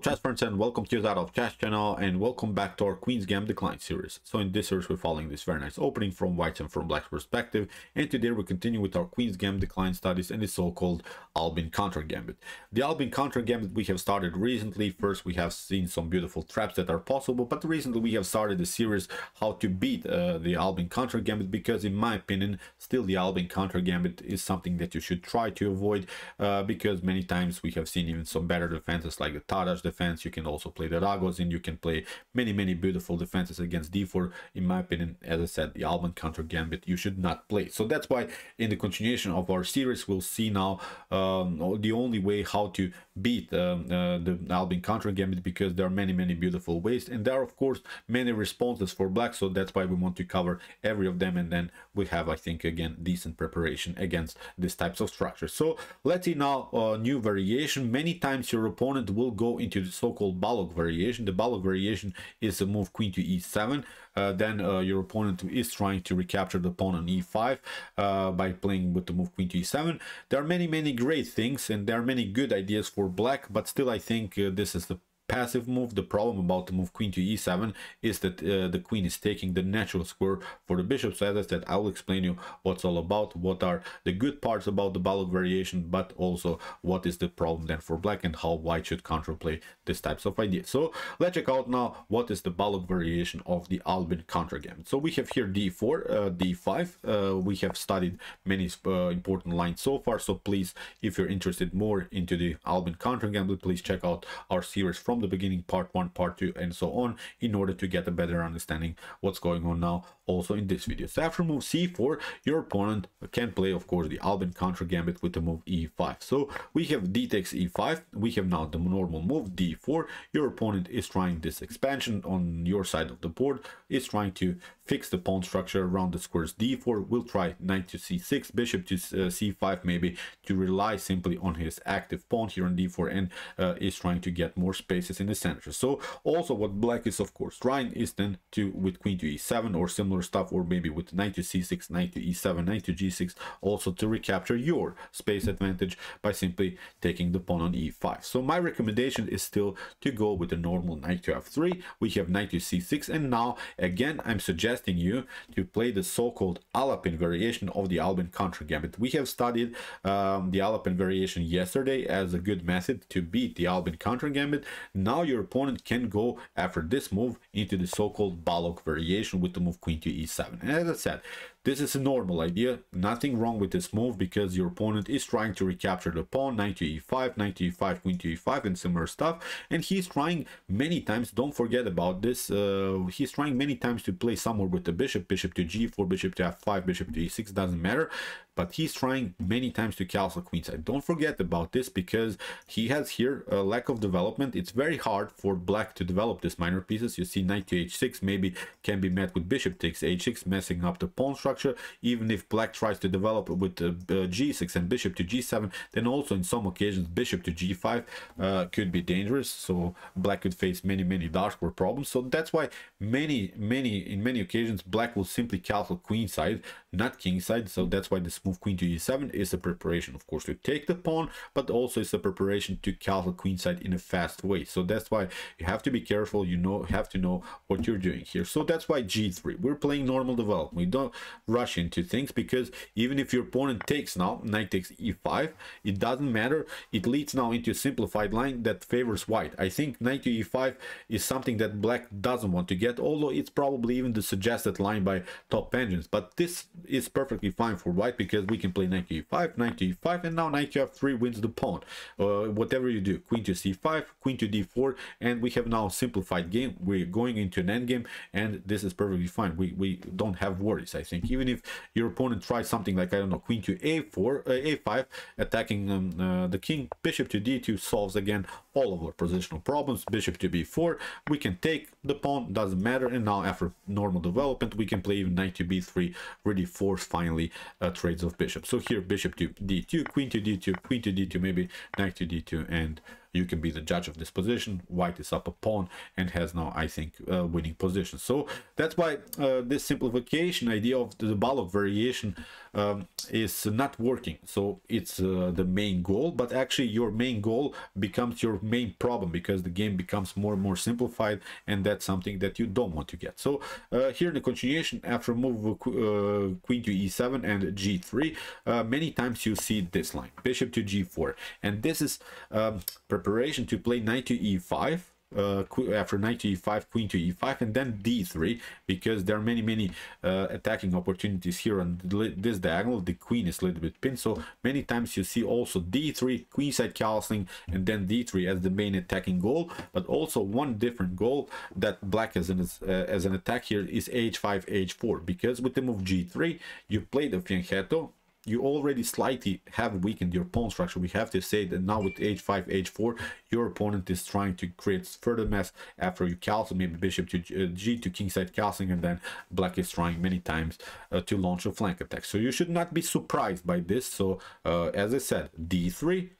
Chess friends and welcome to the Out of Chess channel and welcome back to our Queen's Gambit Decline series. So in this series we're following this very nice opening from White's and from Black's perspective and today we continue with our Queen's Gambit Decline studies and the so-called Albin Counter Gambit. The Albin Counter Gambit we have started recently. First we have seen some beautiful traps that are possible but recently we have started the series how to beat uh, the Albin Counter Gambit because in my opinion still the Albin Counter Gambit is something that you should try to avoid uh, because many times we have seen even some better defenses like the Tarrasch defense. You can also play the Ragozin. You can play many, many beautiful defenses against d4. In my opinion, as I said, the Albin counter gambit you should not play. So that's why in the continuation of our series, we'll see now um, the only way how to beat um, uh, the Albin counter gambit because there are many, many beautiful ways. And there are, of course, many responses for black. So that's why we want to cover every of them. And then we have, I think, again, decent preparation against these types of structures. So let's see now a uh, new variation. Many times your opponent will go into the so-called Balogh variation. The Balogh variation is a move queen to e7. Uh, then uh, your opponent is trying to recapture the pawn on e5 uh, by playing with the move queen to e7. There are many, many great things and there are many good ideas for black, but still I think uh, this is the passive move. The problem about the move queen to e7 is that uh, the queen is taking the natural square for the bishop. So as I said, I will explain you what's all about, what are the good parts about the Balogh variation, but also what is the problem then for black and how white should counterplay these types of ideas. So let's check out now what is the Balogh variation of the Albin counter gambit. So we have here d4, uh, d5. Uh, we have studied many uh, important lines so far. So please, if you're interested more into the Albin counter gambit, please check out our series from from the beginning, part one, part two, and so on, in order to get a better understanding what's going on now also in this video. So after move c4, your opponent can play, of course, the Albin counter gambit with the move e5. So we have d takes e5, we have now the normal move d4. Your opponent is trying this expansion on your side of the board, is trying to fix the pawn structure around the squares d4. We'll try knight to c6, bishop to uh, c5 maybe, to rely simply on his active pawn here on d4 and uh, is trying to get more spaces in the center. So also what black is, of course, trying is then to, with queen to e7 or similar similar stuff or maybe with knight to c6 knight to e7 knight to g6 also to recapture your space advantage by simply taking the pawn on e5 so my recommendation is still to go with the normal knight to f3 we have knight to c6 and now again i'm suggesting you to play the so-called alapin variation of the albin counter gambit we have studied um, the alapin variation yesterday as a good method to beat the albin counter gambit now your opponent can go after this move into the so-called balogh variation with the move queen to to e7. And as I said, this is a normal idea, nothing wrong with this move because your opponent is trying to recapture the pawn, knight to e5, knight to e5, queen to e5 and similar stuff. And he's trying many times, don't forget about this, uh, he's trying many times to play somewhere with the bishop, bishop to g4, bishop to f5, bishop to e6, doesn't matter but he's trying many times to castle queenside. Don't forget about this because he has here a lack of development. It's very hard for black to develop these minor pieces. You see knight to h6 maybe can be met with bishop takes h6, messing up the pawn structure. Even if black tries to develop with uh, uh, g6 and bishop to g7, then also in some occasions bishop to g5 uh, could be dangerous. So black could face many, many dark square problems. So that's why many, many, in many occasions, black will simply castle queenside, not kingside. So that's why this move queen to e7 is a preparation, of course, to take the pawn, but also it's a preparation to castle queenside in a fast way. So that's why you have to be careful. You know, have to know what you're doing here. So that's why g3. We're playing normal development. We don't rush into things because even if your opponent takes now, knight takes e5, it doesn't matter. It leads now into a simplified line that favors white. I think knight to e5 is something that black doesn't want to get, although it's probably even the suggested line by top engines. But this is perfectly fine for white because because we can play knight to e5, knight to e5, and now knight to f3 wins the pawn. Uh, whatever you do, queen to c5, queen to d4, and we have now simplified game. We're going into an endgame, and this is perfectly fine. We, we don't have worries, I think. Even if your opponent tries something like, I don't know, queen to a4, uh, a5, attacking um, uh, the king, bishop to d2 solves again all of our positional problems. Bishop to b4, we can take the pawn, doesn't matter. And now after normal development, we can play even knight to b3, really force finally uh, trades of bishop. So here bishop to d2, queen to d2, queen to d2, maybe knight to d2, and you can be the judge of this position. White is up a pawn and has now, I think, uh, winning position. So that's why uh, this simplification idea of the Balogh variation um, is not working. So it's uh, the main goal but actually your main goal becomes your main problem because the game becomes more and more simplified and that's something that you don't want to get. So uh, here in the continuation after move uh, queen to e7 and g3 uh, many times you see this line bishop to g4 and this is um, preparation to play knight to e5 uh, after knight to e5 queen to e5 and then d3 because there are many many uh, attacking opportunities here on this diagonal. The queen is a little bit pinned so many times you see also d3 queenside castling and then d3 as the main attacking goal. But also one different goal that black has an, uh, as an attack here is h5 h4 because with the move g3 you play the fianchetto you already slightly have weakened your pawn structure. We have to say that now with h5, h4, your opponent is trying to create further mess after you castle, maybe bishop to uh, g to kingside castling, and then black is trying many times uh, to launch a flank attack. So you should not be surprised by this. So uh, as I said, d3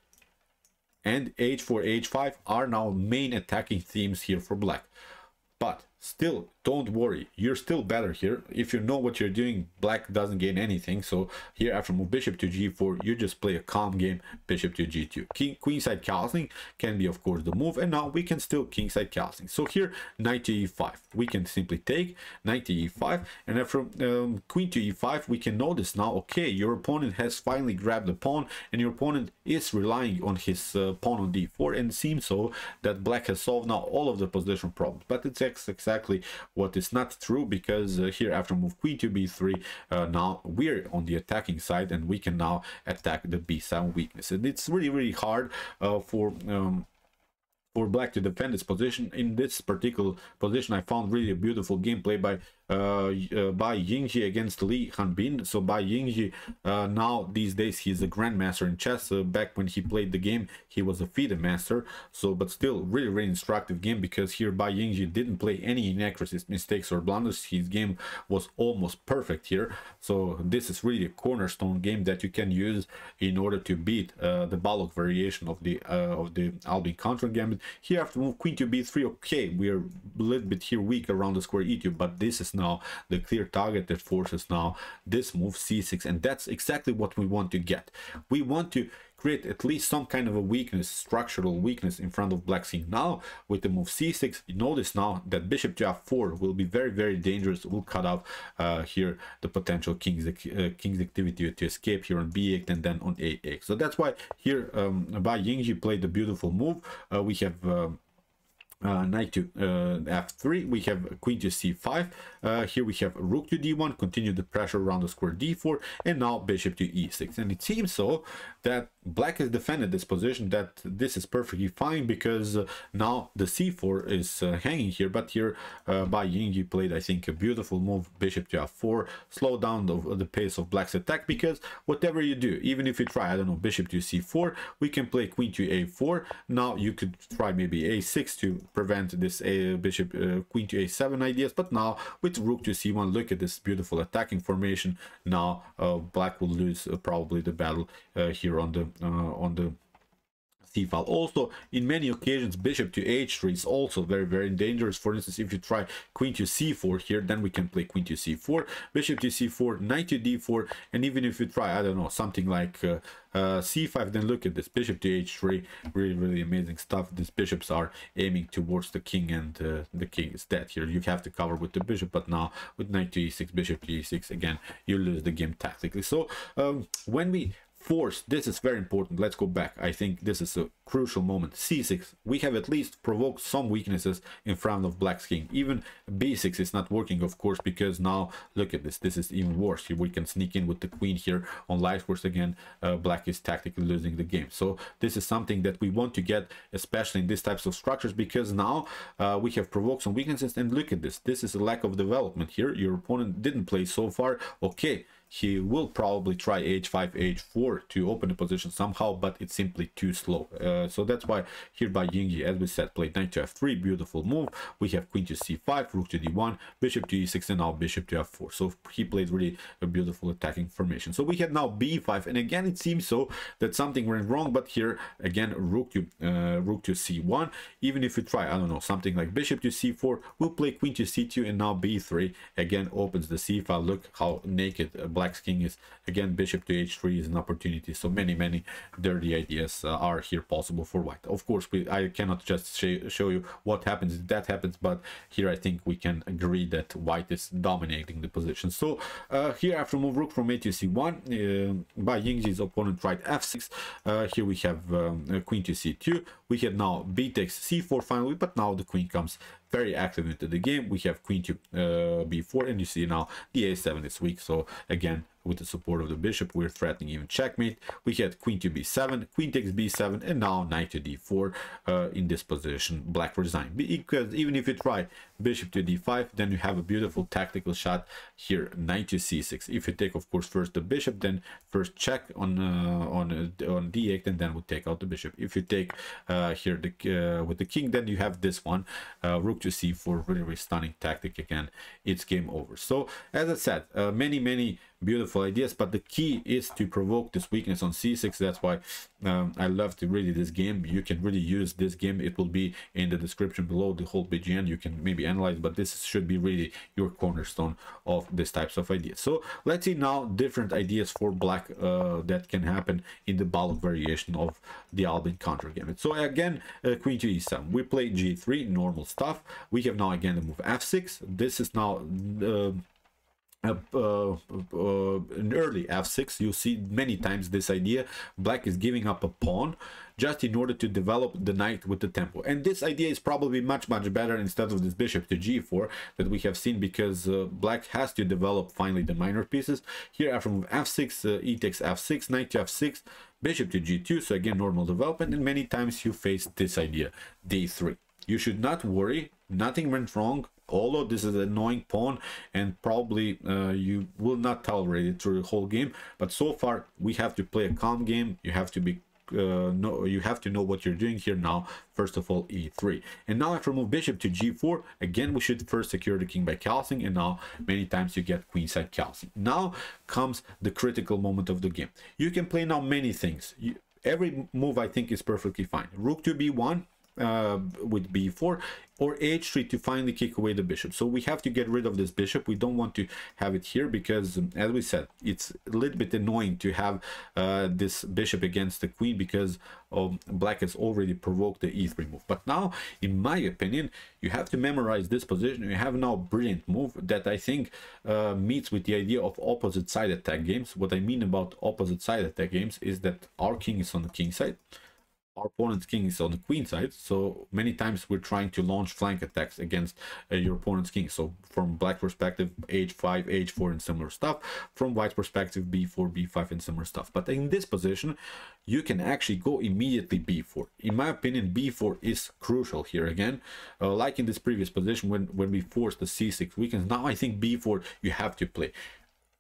and h4, h5 are now main attacking themes here for black. But still don't worry. You're still better here. If you know what you're doing black doesn't gain anything. So here after move bishop to g4 you just play a calm game bishop to g2 king queenside castling can be of course the move. And now we can still kingside castling so here knight to e5 we can simply take knight to e5 and after um, queen to e5 we can notice now okay your opponent has finally grabbed the pawn. And your opponent is relying on his uh, pawn on d4 and seems so that black has solved now all of the position problems. But it's exactly what is not true because uh, here after move queen to b3 uh, now we're on the attacking side and we can now attack the b7 weakness. And it's really really hard uh, for um, for black to defend its position. In this particular position i found really a beautiful gameplay by uh, uh, Bai Yingji against Li Hanbin. So Bai Yingji uh, now these days he's a grandmaster in chess. Back when he played the game, he was a FIDE master. So, but still, really, really instructive game because here Bai Yingji didn't play any inaccuracies, mistakes, or blunders. His game was almost perfect here. So this is really a cornerstone game that you can use in order to beat uh, the Balogh variation of the uh, of the Albin counter gambit. Here after move queen to b3. Okay, we are a little bit here weak around the square e2, but this is now the clear target that forces now this move c6 and that's exactly what we want to get. We want to create at least some kind of a weakness structural weakness in front of black king now with the move c6 you notice now that bishop to f4 will be very very dangerous will cut off uh, here the potential king's uh, king's activity to escape here on b8 and then on a8 so that's why here um Bai Yingji played a beautiful move. Uh, we have um, uh, knight to uh, f3 we have queen to c5 uh, here we have rook to d1 continue the pressure around the square d4 and now bishop to e6 and it seems so that black has defended this position that this is perfectly fine because uh, now the c4 is uh, hanging here. But here uh, Bai Yingji played i think a beautiful move bishop to f4 slow down the, the pace of black's attack because whatever you do even if you try i don't know bishop to c4 we can play queen to a4 now you could try maybe a6 to prevent this a bishop uh, queen to a7 ideas. But now with rook to c1 look at this beautiful attacking formation. Now uh, black will lose uh, probably the battle uh, here on the uh, on the file also in many occasions bishop to h3 is also very very dangerous. For instance if you try queen to c4 here then we can play queen to c4 bishop to c4 knight to d4 and even if you try i don't know something like uh, uh, c5 then look at this bishop to h3 really really amazing stuff. These bishops are aiming towards the king and uh, the king is dead here. You have to cover with the bishop but now with knight to e6 bishop to e6 again you lose the game tactically. So um, when we force this is very important. Let's go back. I think this is a crucial moment. C6 we have at least provoked some weaknesses in front of black's king even b6 is not working of course because now look at this. This is even worse. We can sneak in with the queen here on light horse again. Uh, black is tactically losing the game. So this is something that we want to get especially in these types of structures because now uh, we have provoked some weaknesses. And look at this. This is a lack of development here. Your opponent didn't play so far. Okay. He will probably try h5 h4 to open the position somehow but it's simply too slow. Uh, so that's why here Bai Yingji, as we said played knight to f3 beautiful move. We have queen to c5 rook to d1 bishop to e6 and now bishop to f4 so he played really a beautiful attacking formation. So we have now b5 and again it seems so that something went wrong but here again rook to uh, rook to c1 even if you try i don't know something like bishop to c4 we'll play queen to c2 and now b3 again opens the c file look how naked uh, black's king is. Again bishop to h3 is an opportunity. So many many dirty ideas uh, are here possible for white. Of course we i cannot just sh show you what happens if that happens but here i think we can agree that white is dominating the position. So uh, here after move rook from a to c1 uh, Bai Yingji's opponent tried f6 uh, here we have um, queen to c2 we have now b takes c4 finally but now the queen comes very active into the game. We have queen to uh, b4 and you see now the a7 is weak. So again with the support of the bishop we're threatening even checkmate. We had queen to b7 queen takes b7 and now knight to d4 uh, in this position black resign. Because even if you try bishop to d5 then you have a beautiful tactical shot here knight to c6 if you take of course first the bishop then first check on uh, on uh, on d8 and then we take out the bishop. If you take uh, here the uh, with the king then you have this one uh, rook to c4 really, really stunning tactic again. It's game over. So as i said uh, many many beautiful ideas but the key is to provoke this weakness on c6 that's why um, i love to really this game. You can really use this game. It will be in the description below the whole PGN you can maybe analyze but this should be really your cornerstone of this types of ideas. So let's see now different ideas for black uh, that can happen in the Balogh variation of the Albin counter game. So again uh, queen to e7 we play g3 normal stuff. We have now again the move f6 this is now uh, uh, uh, uh, an early f6 you see many times this idea black is giving up a pawn just in order to develop the knight with the tempo and this idea is probably much much better instead of this bishop to g4 that we have seen because uh, black has to develop finally the minor pieces. Here after move f6 uh, e takes f6 knight to f6 bishop to g2 so again normal development and many times you face this idea d3 you should not worry nothing went wrong although this is an annoying pawn and probably uh, you will not tolerate it through the whole game but so far we have to play a calm game you have to be uh, no, you have to know what you're doing here now. First of all, e3. And now after move bishop to g4, again, we should first secure the king by calcing. And now many times you get queenside calcing. Now comes the critical moment of the game. You can play now many things. You, every move I think is perfectly fine. Rook to b1, uh, with b4 or h3 to finally kick away the bishop. So we have to get rid of this bishop. We don't want to have it here because as we said it's a little bit annoying to have uh, this bishop against the queen because um, black has already provoked the e3 move. But now in my opinion you have to memorize this position. You have now a brilliant move that i think uh, meets with the idea of opposite side attack games. What i mean about opposite side attack games is that our king is on the king side our opponent's king is on the queen side so many times we're trying to launch flank attacks against uh, your opponent's king. So from black perspective h5 h4 and similar stuff. From white perspective b4 b5 and similar stuff. But in this position you can actually go immediately b4 in my opinion b4 is crucial here again. Uh, like in this previous position when when we forced the c6 weakens now i think b4 you have to play.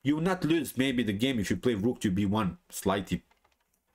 You will not lose maybe the game if you play rook to b1 slightly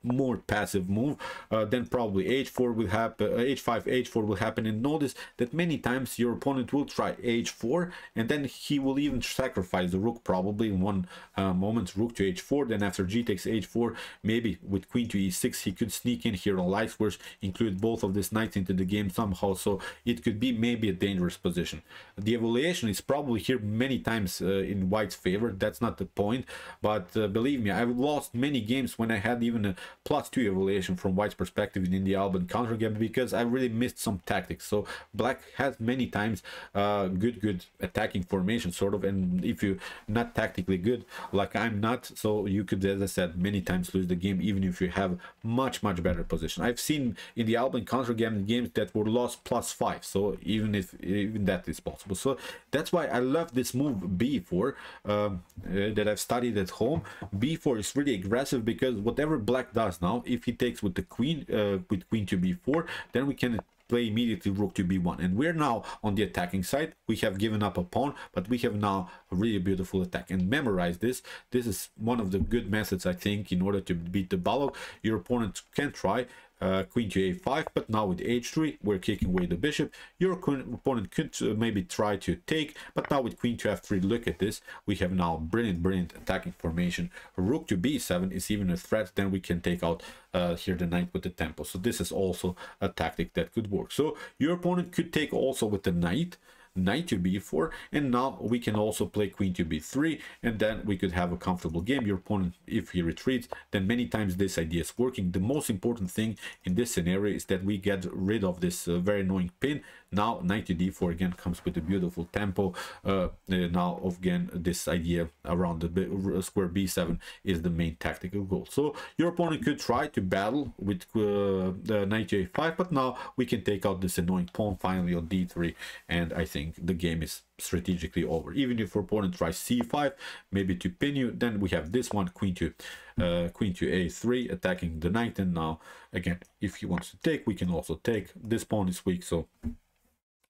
more passive move uh, then probably h4 will happen uh, h5 h4 will happen. And notice that many times your opponent will try h4 and then he will even sacrifice the rook probably in one uh, moment rook to h4 then after g takes h4 maybe with queen to e6 he could sneak in here on light squares include both of these knights into the game somehow. So it could be maybe a dangerous position. The evaluation is probably here many times uh, in white's favor. That's not the point. But uh, believe me i've lost many games when i had even a plus two evaluation from white's perspective in the Albin counter game because I really missed some tactics. So black has many times uh, good good attacking formation sort of and if you're not tactically good like I'm not so you could as I said many times lose the game even if you have much much better position. I've seen in the Albin counter game games that were lost plus five so even if even that is possible. So that's why I love this move b4 um, uh, that I've studied at home. b4 is really aggressive because whatever black does does now. If he takes with the queen uh, with queen to b4 then we can play immediately rook to b1 and we're now on the attacking side. We have given up a pawn but we have now a really beautiful attack. And memorize this. This is one of the good methods i think in order to beat the Balogh your opponent can try uh, queen to a5 but now with h3 we're kicking away the bishop. Your opponent could uh, maybe try to take but now with queen to f3 look at this. We have now brilliant brilliant attacking formation. Rook to b7 is even a threat then we can take out uh, here the knight with the tempo so this is also a tactic that could work. So your opponent could take also with the knight knight to b4 and now we can also play queen to b3 and then we could have a comfortable game. Your opponent if he retreats then many times this idea is working. The most important thing in this scenario is that we get rid of this uh, very annoying pin now knight to d4 again comes with a beautiful tempo. Uh, uh now again this idea around the square b7 is the main tactical goal. So your opponent could try to battle with uh, the knight to a5 but now we can take out this annoying pawn finally on d3 and i think the game is strategically over. Even if your opponent tries c5 maybe to pin you then we have this one queen to uh, queen to a3 attacking the knight. And now again if he wants to take we can also take. This pawn is weak so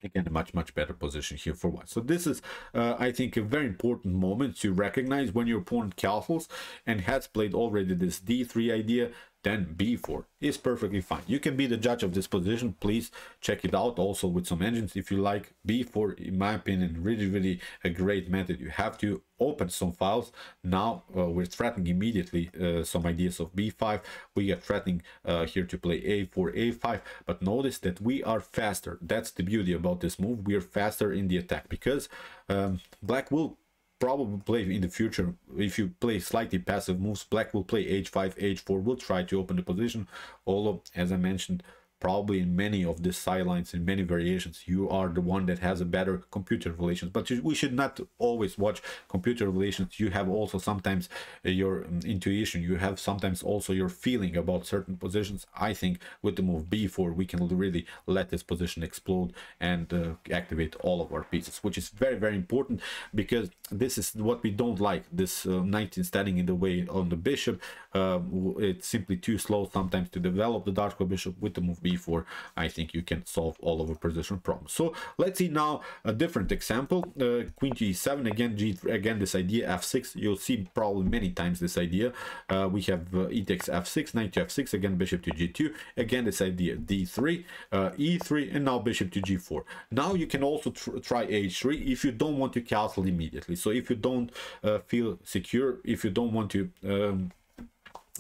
again a much much better position here for white so this is uh, i think a very important moment to recognize when your opponent castles and has played already this d3 idea then b4 is perfectly fine. You can be the judge of this position. Please check it out also with some engines if you like. b4, in my opinion, really, really a great method. You have to open some files. Now uh, we're threatening immediately uh, some ideas of b5. We are threatening uh, here to play a4, a5. But notice that we are faster. That's the beauty about this move. We are faster in the attack because um, black will probably play in the future if you play slightly passive moves black will play h5 h4 will try to open the position. Although as i mentioned probably in many of the sidelines in many variations you are the one that has a better computer relations. But we should not always watch computer relations. You have also sometimes uh, your um, intuition. You have sometimes also your feeling about certain positions. I think with the move b4 we can really let this position explode and uh, activate all of our pieces which is very very important because this is what we don't like this uh, 19 standing in the way on the bishop. Uh, it's simply too slow sometimes to develop the dark bishop with the move b4 i think you can solve all of the position problems so let's see now a different example. Uh, queen to e7 again g again this idea f6 you'll see probably many times this idea. Uh, we have uh, e takes f6 knight to f6 again bishop to g2 again this idea d3 uh, e3 and now bishop to g4 now you can also tr try h3 if you don't want to castle immediately. So if you don't uh, feel secure if you don't want to um,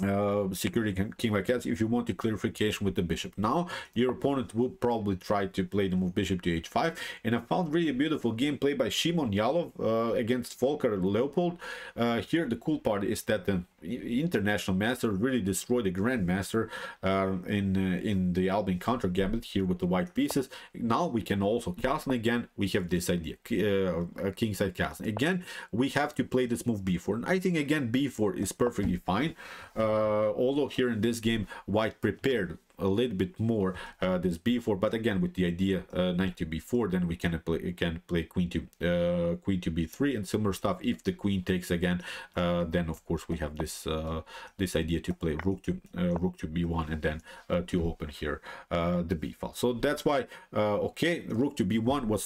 uh, security king by cats if you want a clarification with the bishop. Now your opponent will probably try to play the move bishop to h5 and i found really beautiful game play by shimon yalov uh, against volker leopold. Uh, here the cool part is that the international master really destroyed the grandmaster uh, in uh, in the albin counter gambit here with the white pieces. Now we can also castle again. We have this idea kingside castle again we have to play this move b4 and i think again b4 is perfectly fine Uh, although here in this game white prepared a little bit more uh, this b4 but again with the idea uh, knight to b4 then we can play can play queen to uh, queen to b3 and similar stuff. If the queen takes again uh, then of course we have this uh, this idea to play rook to uh, rook to b1 and then to open here the b file. So that's why okay rook to b1 was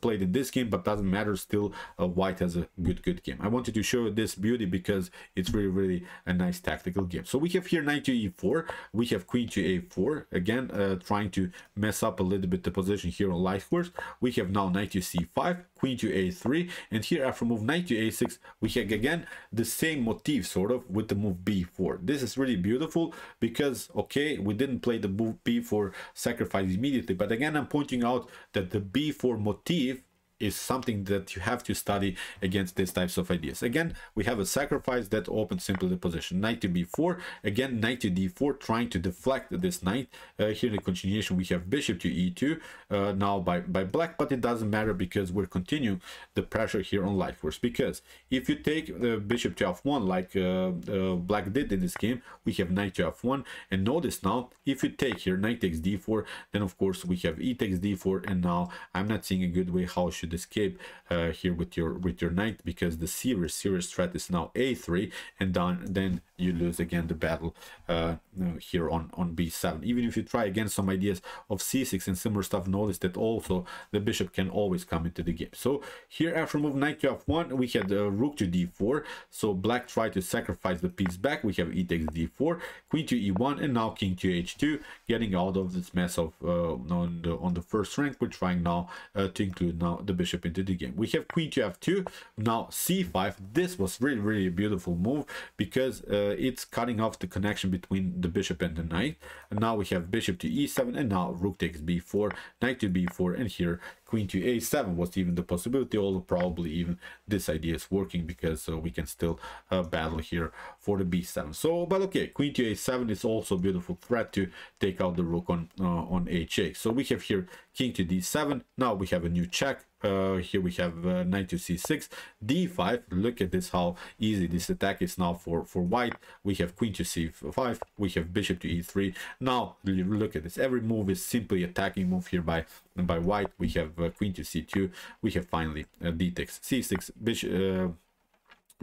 played in this game but doesn't matter still white has a good good game. I wanted to show this beauty because it's really really a nice tactical game. So we have here knight to e4 we have queen to a4 again uh, trying to mess up a little bit the position here on light squares we have now knight to c5 queen to a3 and here after move knight to a6 we have again the same motif sort of with the move b4 this is really beautiful because okay we didn't play the move b4 sacrifice immediately but again i'm pointing out that the b4 motif is something that you have to study against these types of ideas. Again, we have a sacrifice that opens simply the position. Knight to b4, again, knight to d4, trying to deflect this knight. Uh, here in the continuation, we have bishop to e2, uh, now by, by black, but it doesn't matter because we're continuing the pressure here on light force. Because if you take the bishop to f1, like uh, uh, black did in this game, we have knight to f1, and notice now, if you take here knight takes d4, then of course we have e takes d4, and now I'm not seeing a good way how should escape uh, here with your with your knight because the serious serious threat is now a3 and then then you lose again the battle uh, here on on b7 even if you try again some ideas of c6 and similar stuff notice that also the bishop can always come into the game. So here after move knight to f1 we had uh, rook to d4 so black tried to sacrifice the piece back. We have e takes d4 queen to e1 and now king to h2 getting out of this mess of uh, on the on the first rank. We're trying now uh, to include now the bishop into the game we have queen to f2 now c5 this was really really beautiful move because uh, it's cutting off the connection between the bishop and the knight. And now we have bishop to e7 and now rook takes b4 knight to b4 and here queen to a7 was even the possibility although probably even this idea is working because uh, we can still uh, battle here for the b7 so but okay queen to a7 is also a beautiful threat to take out the rook on uh, on h8 so we have here king to d7 now we have a new check. Uh, here we have uh, knight to c6 d5 look at this how easy this attack is now for for white. We have queen to c5 we have bishop to e3 now look at this. Every move is simply attacking move here by by white we have uh, queen to c2 we have finally uh, d takes c6 bishop uh,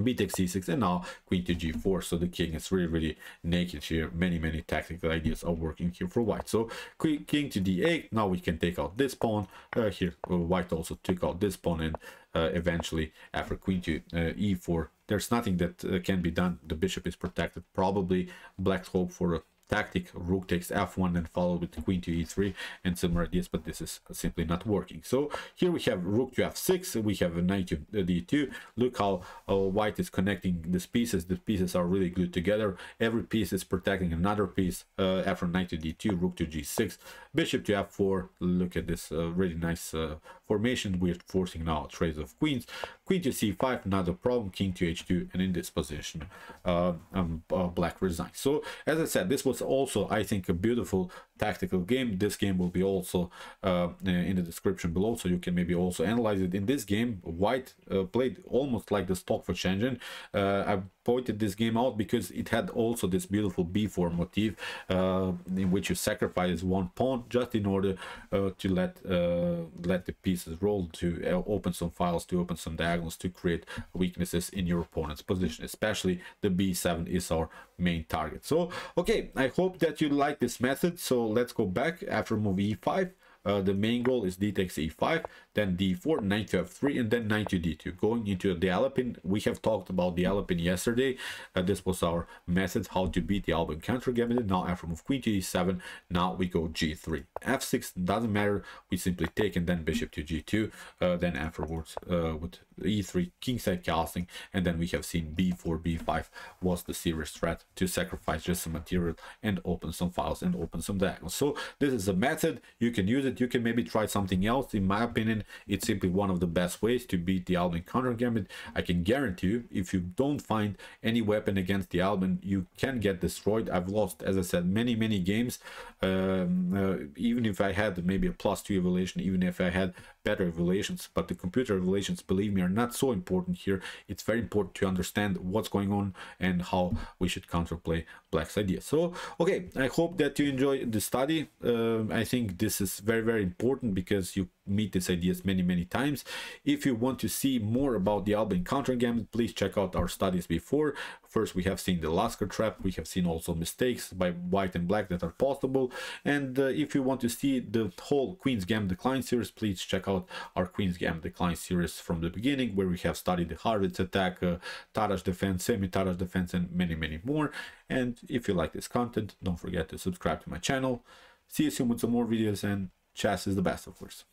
b takes c6 and now queen to g4 so the king is really really naked here. Many many tactical ideas are working here for white. So queen king to d8 now we can take out this pawn uh, here uh, white also took out this pawn and uh, eventually after queen to uh, e4 there's nothing that uh, can be done. The bishop is protected. Probably black's hope for a tactic rook takes f1 and followed with queen to e3 and similar ideas but this is simply not working. So here we have rook to f6 we have a knight to d2 look how uh, white is connecting these pieces. The pieces are really glued together. Every piece is protecting another piece uh, after knight to d2 rook to g6 bishop to f4 look at this uh, really nice uh, formation we're forcing now a trace of queens. Queen to c5 another problem. King to h2 and in this position uh, um, uh, black resigns. So as i said this was also i think a beautiful tactical game. This game will be also uh, in the description below so you can maybe also analyze it. In this game white uh, played almost like the Stockfish engine uh, i pointed this game out because it had also this beautiful b4 motif uh, in which you sacrifice one pawn just in order uh, to let uh, let the pieces roll to open some files to open some diagonals to create weaknesses in your opponent's position especially the b7 is our main target. So okay i hope that you like this method. So let's go back after move e5 uh, the main goal is d takes e5 then d4 knight to f3 and then knight to d2 going into the Alapin we have talked about the Alapin yesterday. Uh, this was our method how to beat the Albin counter gambit now after move queen to e7 now we go g3 f6 doesn't matter. We simply take and then bishop to g2 uh, then afterwards uh, with e3 kingside casting and then we have seen b4 b5 was the serious threat to sacrifice just some material and open some files and open some diagonals. So this is a method. You can use it you can maybe try something else in my opinion it's simply one of the best ways to beat the Albin counter gambit. I can guarantee you, if you don't find any weapon against the Albin, you can get destroyed. I've lost, as I said, many, many games. Um, uh, even if I had maybe a plus two evaluation, even if I had better evaluations, but the computer evaluations, believe me, are not so important here. It's very important to understand what's going on and how we should counterplay Black's idea. So, okay, I hope that you enjoy the study. Uh, I think this is very, very important because you meet these ideas many, many times. If you want to see more about the Albin counter gambit, please check out our studies before. First, we have seen the Lasker trap. We have seen also mistakes by white and black that are possible. And uh, if you want to see the whole Queen's Gambit Decline series, please check out our Queen's Gambit Decline series from the beginning, where we have studied the Harrwitz attack, uh, defense, semi-Tarrasch defense, and many, many more. And if you like this content, don't forget to subscribe to my channel. See you soon with some more videos, and chess is the best, of course.